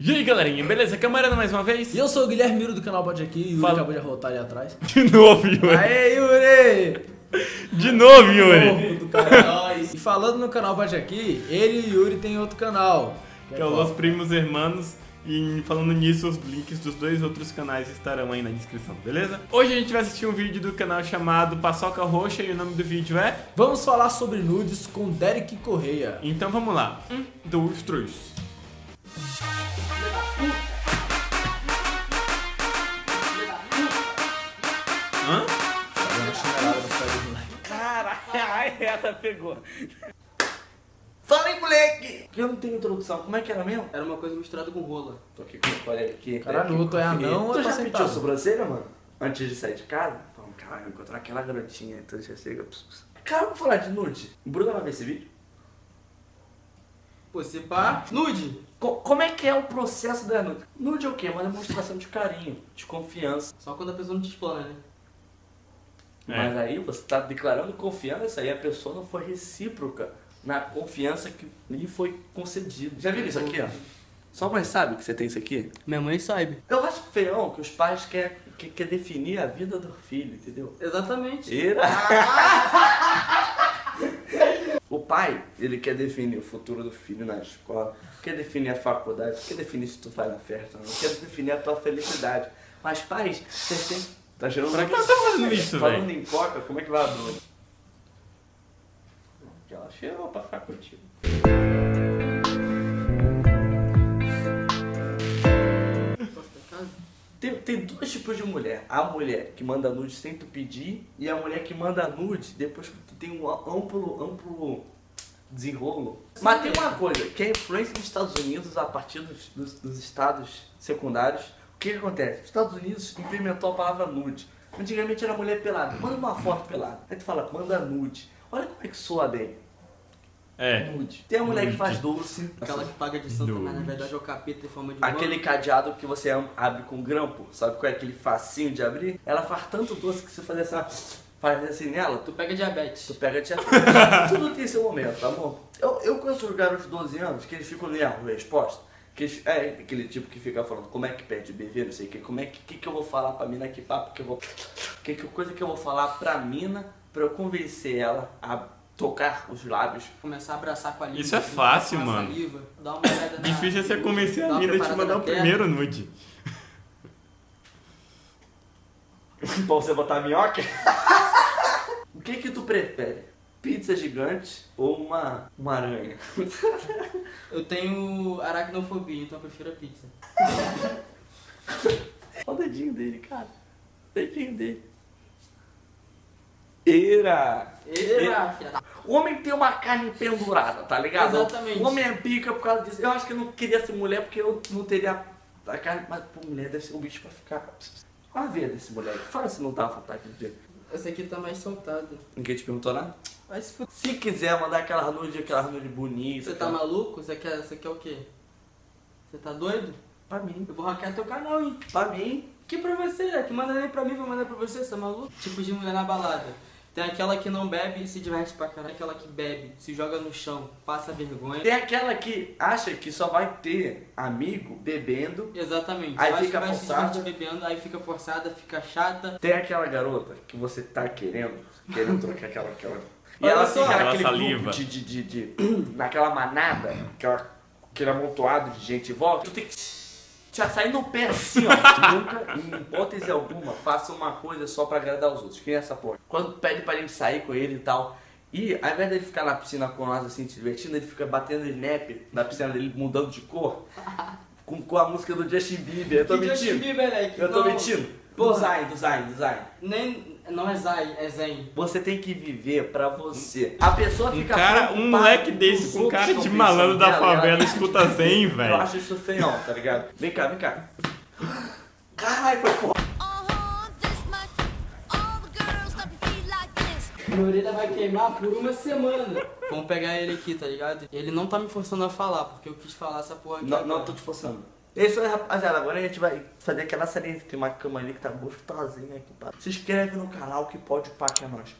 E aí galerinha, beleza? Camarada mais uma vez? E eu sou o Guilherme Miro do canal Pode Aqui e o Yuri Fala. acabou de arrotar ali atrás. De novo, Yuri! Aê, Yuri! De novo, Yuri! Do cara. E falando no canal Pode Aqui, ele e o Yuri tem outro canal. Que é o Los Primos Hermanos. E falando nisso, os links dos dois outros canais estarão aí na descrição, beleza? Hoje a gente vai assistir um vídeo do canal chamado Paçoca Roxa e o nome do vídeo é... Vamos falar sobre nudes com Derek Correia. Então vamos lá. Um, dois, três. essa pegou. Fala aí, moleque! Eu não tenho introdução, como é que era mesmo? Era uma coisa misturada com rola. Tô aqui com o colega aqui. Caralho, tu é anão ou Tu tá já pintou a sobrancelha, mano? Antes de sair de casa? Falando, caralho, encontrar aquela garotinha, então já chega. Cara, vamos falar de nude. O Bruno vai ver esse vídeo? Pô, se pá, nude. Co- como é que é o processo da nude? Nude é o quê? É Uma demonstração de carinho, de confiança. Só quando a pessoa não te explana, né? É. Mas aí você tá declarando confiança e a pessoa não foi recíproca na confiança que lhe foi concedida. Já viram isso aqui, ó? Só mãe sabe que você tem isso aqui? Minha mãe sabe. Eu acho feião que os pais querem que, quer definir a vida do filho, entendeu? Exatamente. Ira. o pai, ele quer definir o futuro do filho na escola, quer definir a faculdade, quer definir se tu vai na festa, não quer definir a tua felicidade. Mas pais, vocês têm... Tá gerando... Pra que você tá fazendo isso, Falando velho? em coca, como é que vai a Bruna? Que ela cheirou pra ficar casa? Tem, tem dois tipos de mulher. A mulher que manda nude sem tu pedir e a mulher que manda nude depois que tu tem um amplo, amplo desenrolo. Mas tem uma coisa, que a influência dos Estados Unidos a partir dos, dos, dos estados secundários, o que, que acontece? Os Estados Unidos implementou a palavra nude. Antigamente era mulher pelada, manda uma foto pelada. Aí tu fala, manda nude. Olha como é que soa bem. É. Nude. Tem a mulher que Nude. faz doce. Aquela que paga de santa, mas na verdade é o capeta em forma de Aquele humano. cadeado que você abre com grampo, sabe qual é aquele facinho de abrir? Ela faz tanto doce que se fazer assim, faz assim nela, tu, pega diabetes. tu pega de Tudo tem seu momento, tá bom? Eu, eu conheço os garotos de 12 anos que eles ficam lendo a resposta. Que é aquele tipo que fica falando como é que pede bebê, não sei o que, como é que, que, que eu vou falar pra mina, que papo que eu vou. Que, que coisa que eu vou falar pra mina pra eu convencer ela a tocar os lábios. Começar a abraçar com a língua. Isso é junto fácil, a mano. Saliva, dar uma olhada na... Difícil é você convencer a mina de te mandar o primeiro nude. pra você botar minhoca? o que que tu prefere? Pizza gigante ou uma, uma aranha? Eu tenho aracnofobia, então eu prefiro a pizza. Olha o dedinho dele, cara. O dedinho dele. Eita, filha da... O homem tem uma carne pendurada, tá ligado? Exatamente. O homem é pica por causa disso. Eu acho que eu não queria ser mulher porque eu não teria a carne. Mas, pô, mulher deve ser um bicho pra ficar. Olha a veia desse moleque. Fala se não dá vontade de ver. Essa aqui tá mais soltada. Ninguém te perguntou nada? Vai se fuder. Se quiser mandar aquela nude, aquela nude bonita. Você tá aquela- maluco? Você quer, você quer o quê? Você tá doido? Pra mim. Eu vou hackear teu canal, hein? Pra mim. Que pra você, que manda nem pra mim, vou mandar pra você, você tá maluco? Tipo de mulher na balada. Tem aquela que não bebe e se diverte pra caralho. Aquela que bebe, se joga no chão, passa vergonha. Tem aquela que acha que só vai ter amigo bebendo. Exatamente. Aí fica que vai forçada. bebendo, aí fica forçada, fica chata. Tem aquela garota que você tá querendo, querendo trocar aquela. aquela... E Olha ela só. fica naquele saliva. grupo de, de, de, de- naquela manada, aquela, aquele amontoado de gente em volta. Tu tem que já sair no pé assim, ó. Nunca, em hipótese alguma, faça uma coisa só pra agradar os outros. Que nem essa porra. Quando pede pra gente sair com ele e tal. E ao invés dele ficar na piscina com nós assim, se divertindo, ele fica batendo snap na piscina dele, mudando de cor. Com, com a música do Justin Bieber. Eu tô Que Justin mentindo. Bieber, moleque. Eu tô Não. mentindo. Zayn, do Zayn. Nem, não é Zai, é Zen. Você tem que viver pra você. A pessoa Um fica cara, um moleque desse com cara de malandro da favela ela- escuta zen, Eu velho. acho isso feião, tá ligado? Vem cá, vem cá. Caralho, foi foda. Minha orelha vai queimar por uma semana. Vamos pegar ele aqui, tá ligado? Ele não tá me forçando a falar, porque eu quis falar essa porra aqui. Não, agora. não tô te forçando. Isso é rapaziada, agora a gente vai fazer aquela salinha. Tem uma cama ali que tá gostosinha aqui. Se inscreve no canal que pode pá que é nóis.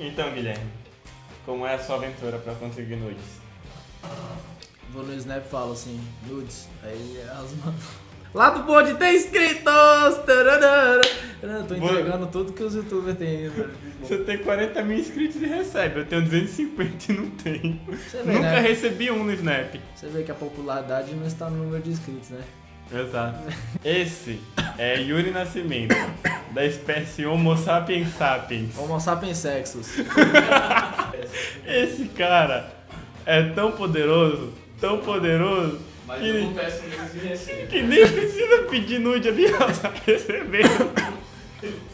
Então, Guilherme, como é a sua aventura para conseguir noites? Vou no Snap e falo assim, nudes. Aí elas mandam. Lá do bonde tem inscritos! Tararara. Eu tô entregando tudo que os youtubers têm. Você tem 40 mil inscritos e recebe, eu tenho 250 e não tenho. Vê, Nunca né? recebi um no Snap. Você vê que a popularidade não está no número de inscritos, né? Exato. Esse é Yuri Nascimento, da espécie Homo sapiens sapiens. Homo sapiens sexos. Esse cara é tão poderoso, tão poderoso, Mas que, eu peço que nem precisa pedir nude ali, ó, tá recebendo.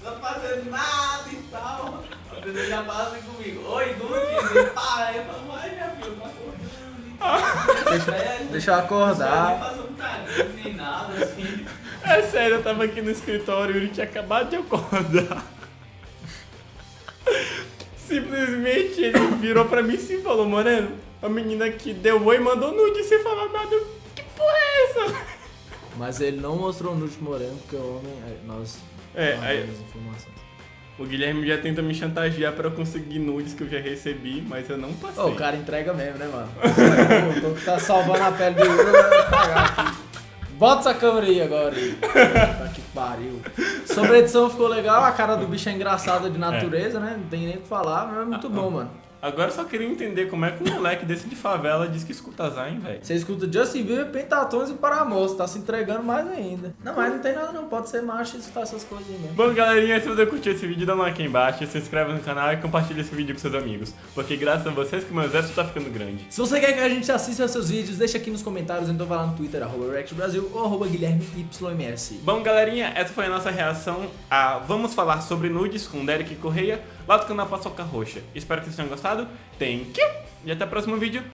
Não tá fazendo nada e tal. A pessoa já fala assim comigo. Oi, Duque. E pá, aí eu falo, ai minha filha, eu tô acordando. Deixa, Deixa eu acordar. Não fazer um cagão, nem nada, assim. É sério, eu tava aqui no escritório e ele tinha acabado de acordar. Simplesmente ele virou pra mim e falou, Moreno, a menina que deu oi mandou nude sem falar nada. Que porra é essa? Mas ele não mostrou nude Moreno, porque o homem. aí Nós. É, aí- informações. O Guilherme já tenta me chantagear pra eu conseguir nudes que eu já recebi, mas eu não passei. Ô, o cara entrega mesmo, né, mano? O tô que tá salvando a pele do Yuri, vai pagar aqui. Bota essa câmera aí agora. aí. Tá que pariu. Sobre a edição ficou legal, a cara do bicho é engraçada de natureza, né? Não tem nem o que falar, mas é muito bom, mano. Agora eu só queria entender como é que um moleque desse de favela diz que escuta Zayn, velho. Você escuta Justin Bieber, Pentatons e Paramor, você tá se entregando mais ainda. Não, mas não tem nada não, pode ser macho e escutar essas coisas mesmo. Bom, galerinha, se você curtiu esse vídeo, dá um like aí embaixo, se inscreve no canal e compartilha esse vídeo com seus amigos. Porque graças a vocês que o meu exército tá ficando grande. Se você quer que a gente assista seus vídeos, deixa aqui nos comentários, então vai lá no Twitter, arroba Brasil ou arroba Guilherme YMS. Bom, galerinha, essa foi a nossa reação a Vamos Falar Sobre Nudes com Derek Correia, lá do canal Paçoca Roxa. Espero que vocês tenham gostado. Thank you! E até o próximo vídeo.